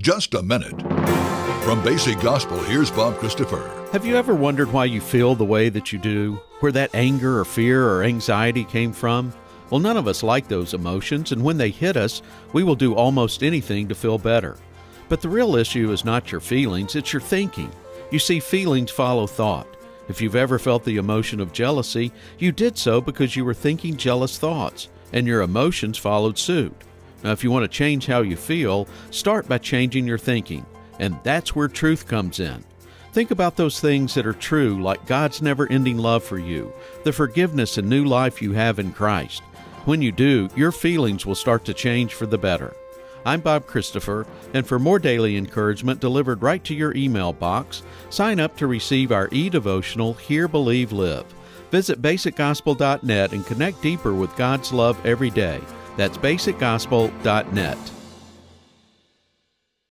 just a minute. From Basic Gospel, here's Bob Christopher. Have you ever wondered why you feel the way that you do? Where that anger or fear or anxiety came from? Well, none of us like those emotions, and when they hit us, we will do almost anything to feel better. But the real issue is not your feelings, it's your thinking. You see, feelings follow thought. If you've ever felt the emotion of jealousy, you did so because you were thinking jealous thoughts, and your emotions followed suit. Now, if you want to change how you feel, start by changing your thinking, and that's where truth comes in. Think about those things that are true, like God's never ending love for you, the forgiveness and new life you have in Christ. When you do, your feelings will start to change for the better. I'm Bob Christopher, and for more daily encouragement delivered right to your email box, sign up to receive our e devotional Hear, Believe, Live. Visit basicgospel.net and connect deeper with God's love every day. That's basicgospel.net.